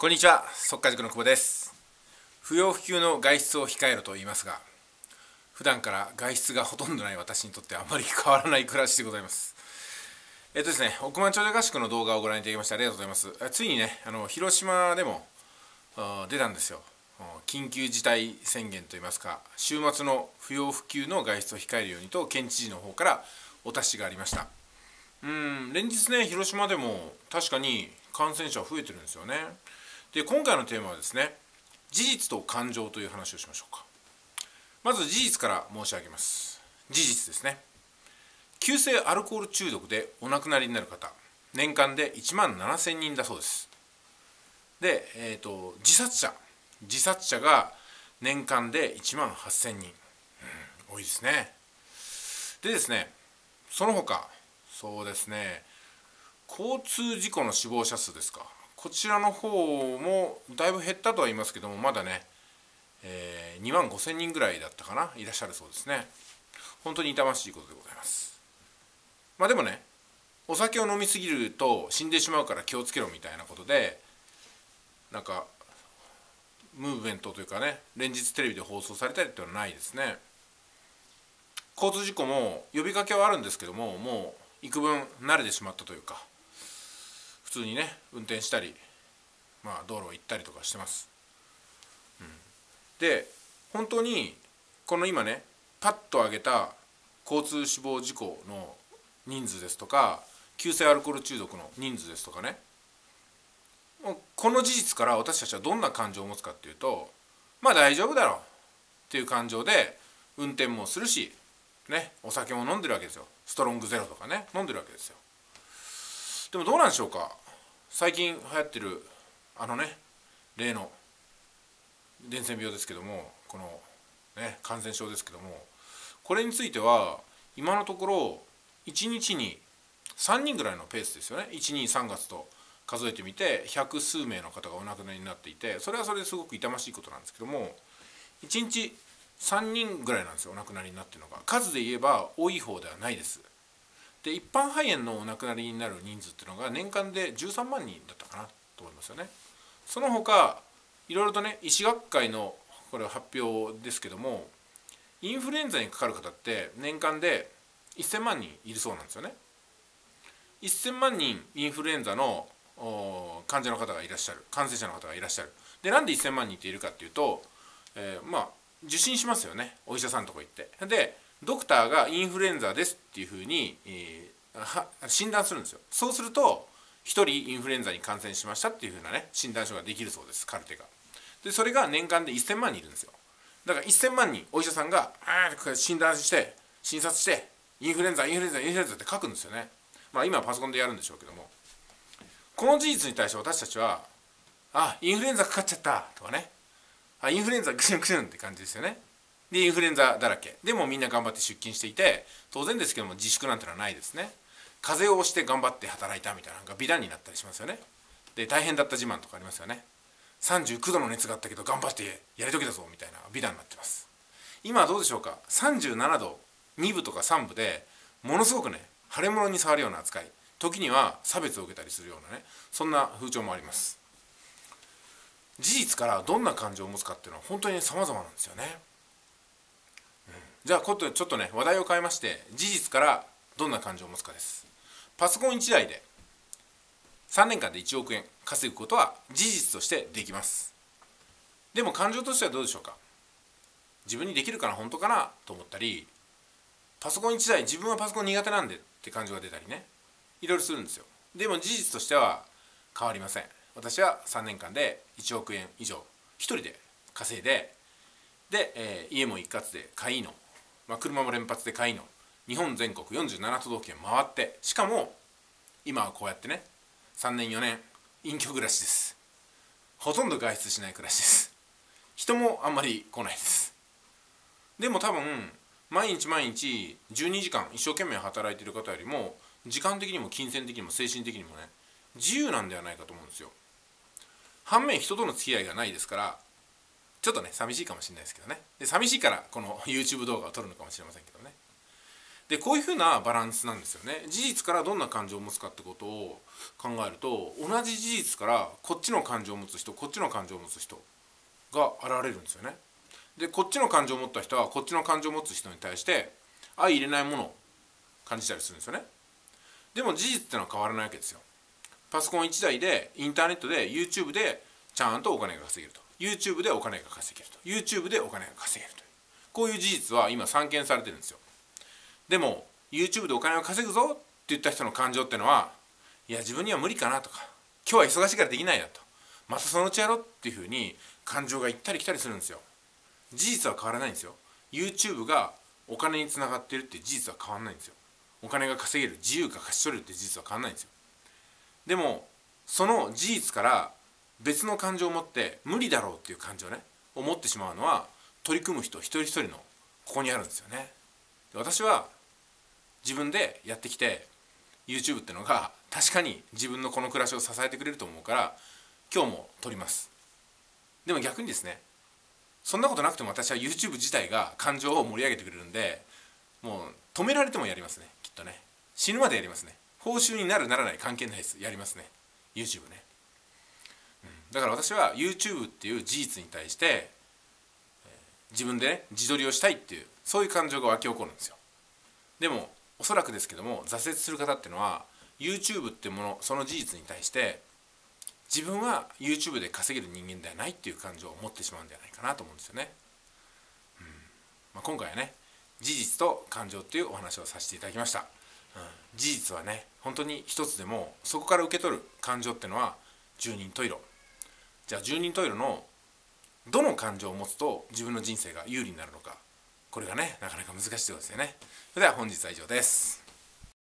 こんにちは速稼塾の久保です。不要不急の外出を控えろと言いますが普段から外出がほとんどない私にとってあまり変わらない暮らしでございます。えっとですね億万長者合宿の動画をご覧いただきましてありがとうございます。ついにねあの広島でも出たんですよ。緊急事態宣言といいますか週末の不要不急の外出を控えるようにと県知事の方からお達しがありました。うん連日ね広島でも確かに感染者増えてるんですよね。で今回のテーマはですね事実と感情という話をしましょうか。まず事実から申し上げます。事実ですね。急性アルコール中毒でお亡くなりになる方年間で1万7000人だそうです。で、えーと、自殺者自殺者が年間で1万8000人、うん、多いですね。でですねその他そうですね交通事故の死亡者数ですか。こちらの方もだいぶ減ったとは言いますけどもまだね、えー、2万5,000人ぐらいだったかないらっしゃるそうですね。本当に痛ましいことでございます。まあでもねお酒を飲みすぎると死んでしまうから気をつけろみたいなことでなんかムーブメントというかね連日テレビで放送されたりっていうのはないですね。交通事故も呼びかけはあるんですけどももう幾分慣れてしまったというか普通にね運転したりまあ道路を行ったりとかしてます。うん、で本当にこの今ねパッと上げた交通死亡事故の人数ですとか急性アルコール中毒の人数ですとかねこの事実から私たちはどんな感情を持つかっていうとまあ大丈夫だろうっていう感情で運転もするしねお酒も飲んでるわけですよ。ストロングゼロとかね飲んでるわけですよ。でもどうなんでしょうか？最近流行ってるあのね例の伝染病ですけどもこのね感染症ですけどもこれについては今のところ1日に3人ぐらいのペースですよね。123月と数えてみて百数名の方がお亡くなりになっていてそれはそれですごく痛ましいことなんですけども1日3人ぐらいなんですよお亡くなりになってるのが。数で言えば多い方ではないです。で一般肺炎のお亡くなりになる人数っていうのが年間で13万人だったかなと思いますよね。その他いろいろとね医師学会のこれ発表ですけどもインフルエンザにかかる方って年間で1000万人いるそうなんですよね。1000万人インフルエンザの患者の方がいらっしゃる感染者の方がいらっしゃるでなんで1000万人っているかっていうと、えー、まあ受診しますよねお医者さんとこ行ってでドクターがインフルエンザですっていうふうに、えー、診断するんですよ。そうすると1人インフルエンザに感染しましたっていうふうなね診断書ができるそうですカルテが。でそれが年間で1000万人いるんですよ。だから1000万人お医者さんがあ診断して診察してインフルエンザインフルエンザインフルエンザって書くんですよね。まあ今はパソコンでやるんでしょうけども。この事実に対して私たちはあインフルエンザかかっちゃったとかね。あインフルエンザクシュンクシュンって感じですよね。でインフルエンザだらけ。でもみんな頑張って出勤していて当然ですけども自粛なんてのはないですね。風邪をして頑張って働いたみたいなのが美談になったりしますよね。で大変だった自慢とかありますよね。39度の熱があったけど頑張ってやり遂げたぞみたいな美談になってます。今はどうでしょうか？37度2部とか3部でものすごくね腫れ物に触るような扱い。時には差別を受けたりするようなねそんな風潮もあります。事実からどんな感情を持つかっていうのは本当に様々なんですよね。じゃあ今度ちょっとね話題を変えまして事実からどんな感情を持つかです。パソコン1台で3年間で1億円稼ぐことは事実としてできます。でも感情としてはどうでしょうか？自分にできるかな本当かなと思ったりパソコン1台自分はパソコン苦手なんでって感情が出たりねいろいろするんですよ。でも事実としては変わりません。私は3年間で1億円以上1人で稼いでで、えー、家も一括で買いのまあ、車も連発で買いの。日本全国47都道府県回って。しかも今はこうやってね3年4年隠居暮らしです。ほとんど外出しない暮らしです。人もあんまり来ないです。でも多分毎日毎日12時間一生懸命働いてる方よりも時間的にも金銭的にも精神的にもね自由なんではないかと思うんですよ。反面人との付き合いがないですからちょっとね寂しいかもしれないですけどね。で寂しいからこの YouTube 動画を撮るのかもしれませんけどね。でこういうふうなバランスなんですよね。事実からどんな感情を持つかってことを考えると同じ事実からこっちの感情を持つ人こっちの感情を持つ人が現れるんですよね。でこっちの感情を持った人はこっちの感情を持つ人に対して相入れないものを感じたりするんですよね。でも事実ってのは変わらないわけですよ。パソコン1台でインターネットで YouTube でちゃんとお金が稼げると。YouTube でお金が稼げると。YouTube でお金が稼げるとこういう事実は今散見されてるんですよ。でも YouTube でお金を稼ぐぞって言った人の感情ってのはいや自分には無理かなとか今日は忙しいからできないなと。またそのうちやろうっていうふうに感情が行ったり来たりするんですよ。事実は変わらないんですよ。YouTube がお金につながってるって事実は変わらないんですよ。お金が稼げる自由が勝ち取れるって事実は変わらないんですよ。でもその事実から別の感情を持って無理だろうっていう感情ね思ってしまうのは取り組む人一人一人のここにあるんですよね。私は自分でやってきて YouTube ってのが確かに自分のこの暮らしを支えてくれると思うから今日も撮ります。でも逆にですねそんなことなくても私は YouTube 自体が感情を盛り上げてくれるんでもう止められてもやりますねきっとね。死ぬまでやりますね。報酬になるならない関係ないです。やりますね。YouTube ね、だから私は YouTube っていう事実に対して、自分でね自撮りをしたいっていうそういう感情が湧き起こるんですよでもおそらくですけども挫折する方っていうのは YouTube ってものその事実に対して自分は YouTube で稼げる人間ではないっていう感情を持ってしまうんじゃないかなと思うんですよね。うんまあ、今回はね事実と感情っていうお話をさせていただきました。うん、事実はね本当に一つでもそこから受け取る感情っていうのは十人十色じゃあ十人十色のどの感情を持つと自分の人生が有利になるのか。これがねなかなか難しいところですよね。それでは本日は以上です。